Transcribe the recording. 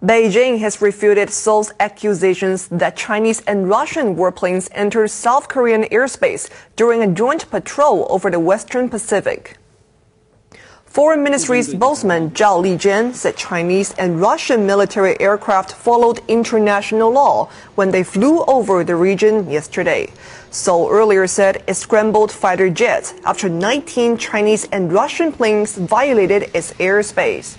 Beijing has refuted Seoul's accusations that Chinese and Russian warplanes entered South Korean airspace during a joint patrol over the Western Pacific. Foreign Ministry spokesman Zhao Lijian said Chinese and Russian military aircraft followed international law when they flew over the region yesterday. Seoul earlier said it scrambled fighter jets after 19 Chinese and Russian planes violated its airspace.